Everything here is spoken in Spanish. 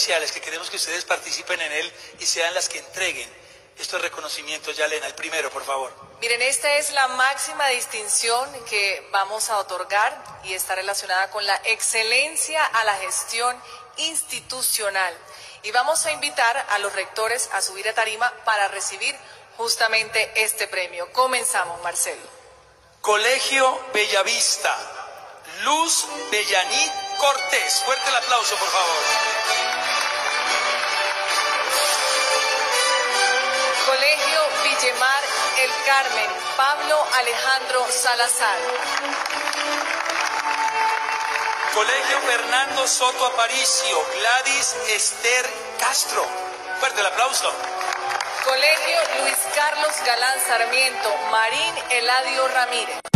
especiales que queremos que ustedes participen en él y sean las que entreguen estos reconocimientos. Ya, Elena, el primero, por favor. Miren, esta es la máxima distinción que vamos a otorgar y está relacionada con la excelencia a la gestión institucional. Y vamos a invitar a los rectores a subir a tarima para recibir justamente este premio. Comenzamos, Marcelo. Colegio Bellavista, Luz Bellanit Cortés. Fuerte el aplauso, por favor. Villemar El Carmen, Pablo Alejandro Salazar. Colegio Fernando Soto Aparicio, Gladys Esther Castro. Fuerte el aplauso. Colegio Luis Carlos Galán Sarmiento, Marín Eladio Ramírez.